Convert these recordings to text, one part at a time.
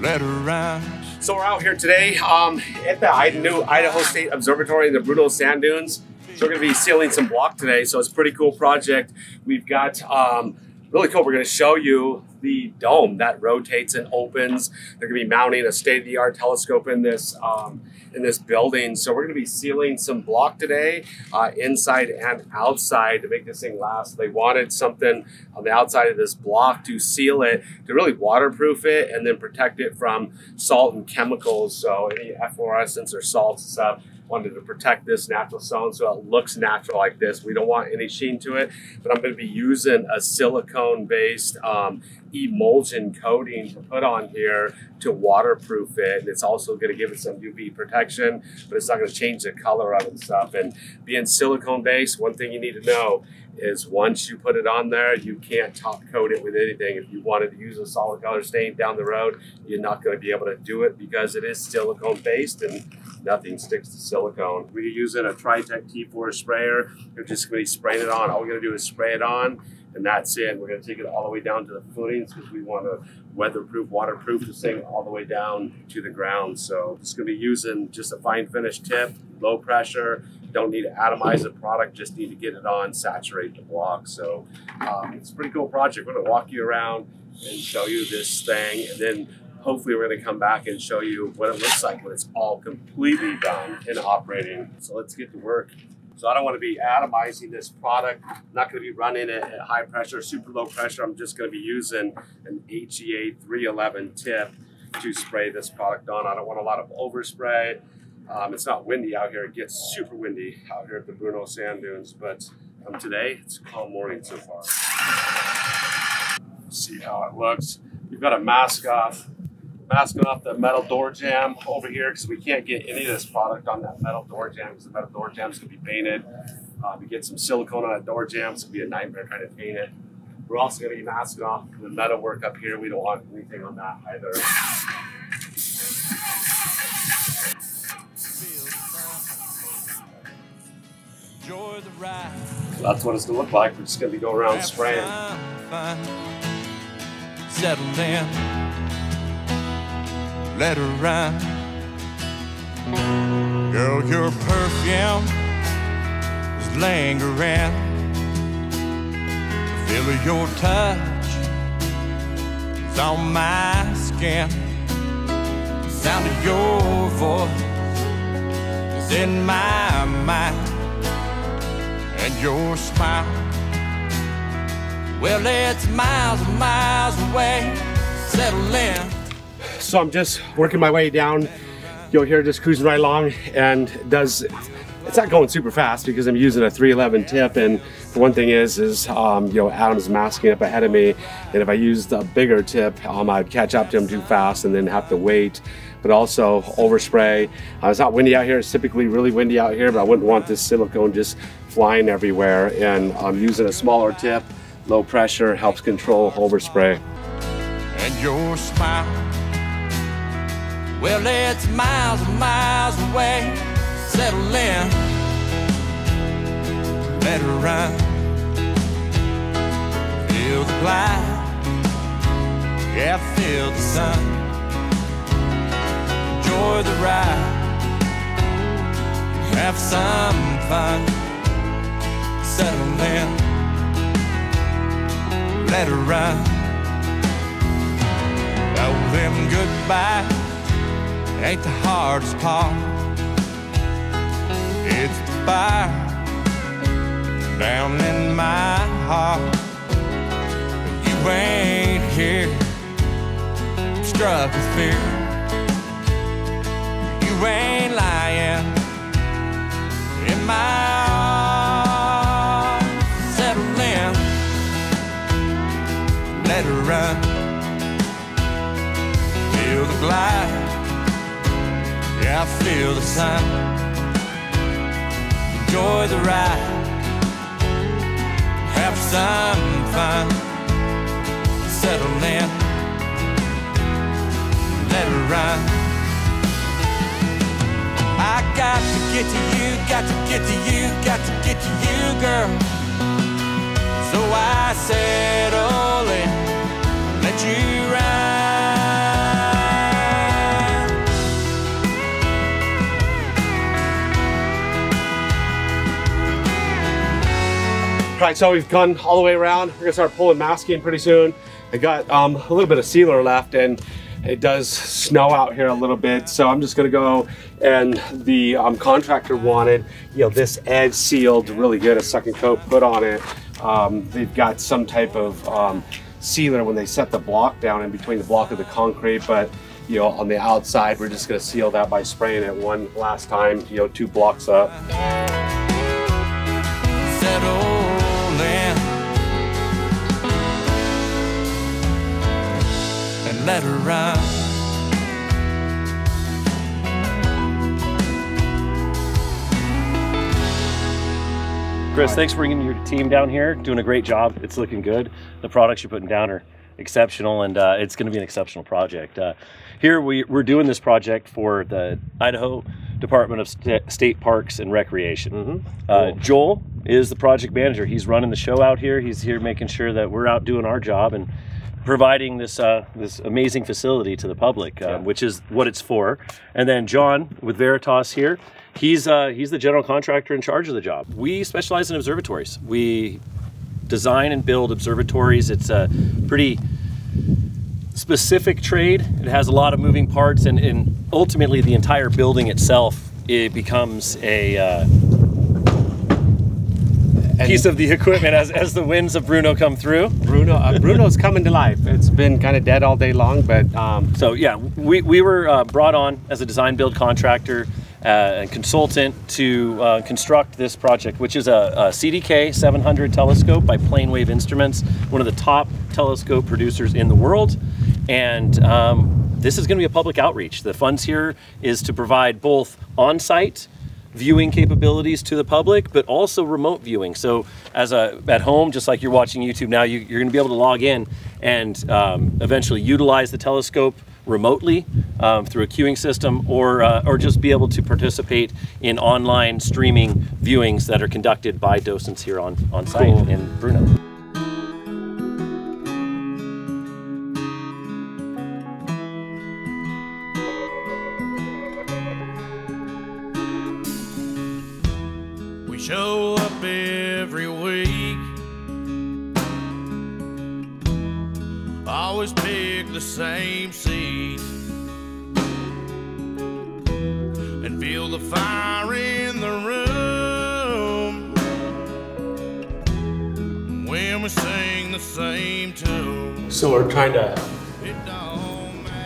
let her run. So we're out here today um, at the new Idaho State Observatory in the Bruneau Sand Dunes. So we're going to be sealing some block today. So it's a pretty cool project. We've got um, really cool. We're going to show you the dome that rotates and opens. They're going to be mounting a state-of-the-art telescope in this um, in this building. So we're going to be sealing some block today, uh, inside and outside, to make this thing last. They wanted something on the outside of this block to seal it, to really waterproof it, and then protect it from salt and chemicals. So any efflorescence or salts and stuff wanted to protect this natural stone so it looks natural like this. We don't want any sheen to it, but I'm going to be using a silicone based um, emulsion coating to put on here to waterproof it. And it's also going to give it some UV protection, but it's not going to change the color of it and stuff. And being silicone based, one thing you need to know is once you put it on there, you can't top coat it with anything. If you wanted to use a solid color stain down the road, you're not going to be able to do it because it is silicone based and nothing sticks to silicone. We're using a Tritech T4 sprayer. We're just going to be spraying it on. All we're going to do is spray it on and that's it. We're going to take it all the way down to the footings because we want to weatherproof, waterproof this thing all the way down to the ground. So it's going to be using just a fine finish tip, low pressure. Don't need to atomize the product, just need to get it on, saturate the block. So um, it's a pretty cool project. We're to walk you around and show you this thing, and then hopefully we're going to come back and show you what it looks like when it's all completely done and operating. So let's get to work. So I don't want to be atomizing this product. I'm not going to be running it at high pressure, super low pressure. I'm just going to be using an HEA 311 tip to spray this product on. I don't want a lot of overspray. Um, it's not windy out here. It gets super windy out here at the Bruneau Sand Dunes, but um, today it's a calm morning so far. see how it looks. We've got a mask off masking off the metal door jamb over here because we can't get any of this product on that metal door jamb because the metal door going to be painted. Uh, we get some silicone on that door jamb, it's going to be a nightmare trying to paint it. We're also going to be masking off the metal work up here. We don't want anything on that either. That's what it's to look like. We're just be going around spraying. Settle in let her run. Girl, your perfume is lingering. The feel of your touch is on my skin. The sound of your voice is in my mind. Your smile, well, it's miles and miles away. Settle in. So I'm just working my way down. You'll hear just cruising right along and does, it's not going super fast because I'm using a 311 tip and the one thing is, is um, you know, Adam's masking up ahead of me and if I used a bigger tip, um, I'd catch up to him too fast and then have to wait but also overspray. Uh, it's not windy out here. It's typically really windy out here, but I wouldn't want this silicone just flying everywhere. And I'm using a smaller tip, low pressure, helps control overspray. And your smile well, it's miles and miles away. Settle in, let her run. Feel the glide, yeah, feel the sun. Enjoy the ride, have some fun. Settle in, let her run. Tell them goodbye ain't the hardest part. It's the fire down in my heart. You ain't here, I'm struck with fear. You ain't lying in my let her run. Feel the glide I feel the sun. Enjoy the ride. Have some fun. Settle in. Let it run. I got to get to you, got to get to you, got to get to you, girl. So I you ride. All right, so we've gone all the way around. We're gonna start pulling masking pretty soon. I got um, a little bit of sealer left and it does snow out here a little bit. So I'm just gonna go and the um, contractor wanted, you know, this edge sealed really good, a second coat put on it. Um, they've got some type of um, sealer when they set the block down in between the block of the concrete, but you know, on the outside, we're just gonna seal that by spraying it one last time, you know, two blocks up. And let her ride. Chris, thanks for bringing your team down here. Doing a great job. It's looking good. The products you're putting down are exceptional, and uh, it's going to be an exceptional project. Uh, here we, we're doing this project for the Idaho Department of St- State Parks and Recreation. Uh, Joel is the project manager. He's running the show out here. He's here making sure that we're out doing our job and providing this uh, this amazing facility to the public, uh, which is what it's for. And then John with Veritas here, he's uh, he's the general contractor in charge of the job. We specialize in observatories. We design and build observatories. It's a pretty specific trade. It has a lot of moving parts, and, and ultimately the entire building itself it becomes a uh, piece of the equipment as, as the winds of Bruneau come through. Bruneau, uh, Bruneau's coming to life. It's been kind of dead all day long, but um, So yeah, we, we were uh, brought on as a design build contractor uh, and consultant to uh, construct this project, which is a, a CDK 700 telescope by Planewave Instruments, one of the top telescope producers in the world. And um, this is going to be a public outreach. The funds here is to provide both on-site viewing capabilities to the public, but also remote viewing. So, as a at home, just like you're watching YouTube now, you, you're going to be able to log in and um, eventually utilize the telescope remotely um, through a queuing system, or uh, or just be able to participate in online streaming viewings that are conducted by docents here on on site Cool. in Bruneau. The fire in the room. When we sing the same tune. so we're trying to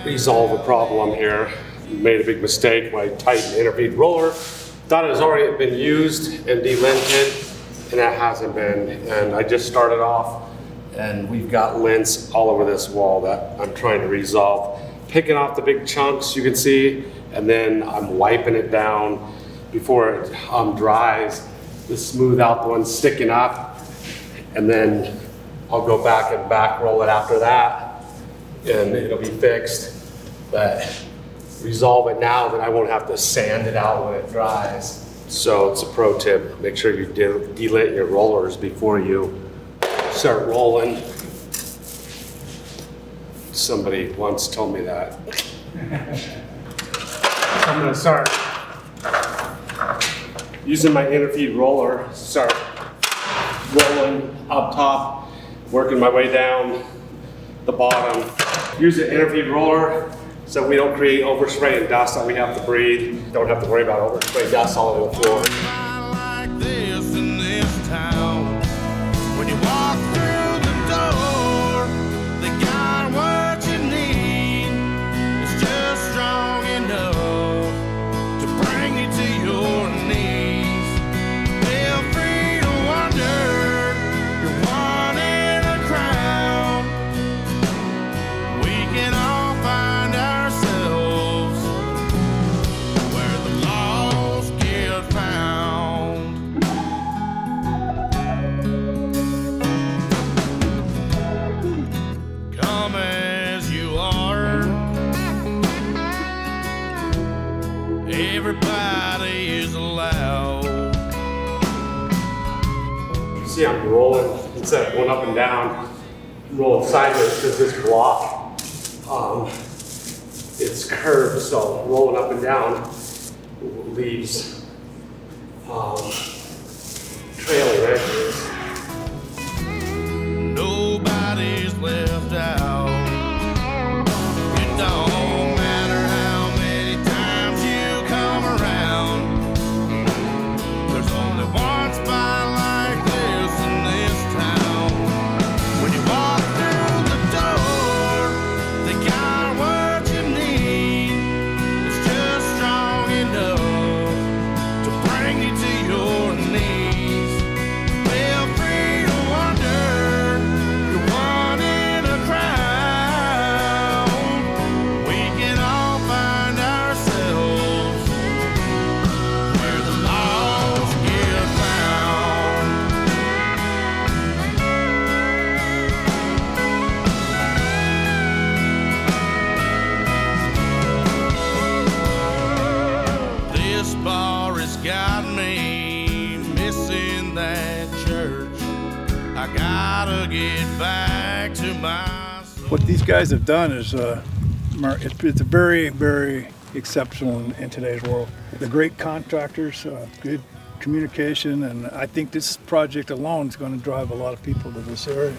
resolve a problem here. Made a big mistake when I tightened the roller. Thought it has already been used and delinted, and that hasn't been. And I just started off, and we've got lints all over this wall that I'm trying to resolve. Picking off the big chunks you can see, and then I'm wiping it down before it um, dries to smooth out the ones sticking up. And then I'll go back and back roll it after that and it'll be fixed. But resolve it now, then I won't have to sand it out when it dries. So it's a pro tip, make sure you de- delint your rollers before you start rolling. Somebody once told me that. I'm gonna start using my interfeed roller, start rolling up top, working my way down the bottom. Use the interfeed roller so we don't create overspray and dust that we have to breathe. Don't have to worry about overspray dust all over the floor. Instead of going up and down. rolling sideways because this block, um, it's curved, so rolling up and down leaves um, trailing edges. Nobody's left out. What these guys have done is, uh, it's very, very exceptional in, in today's world. The great contractors, uh, good communication, and I think this project alone is going to drive a lot of people to this area.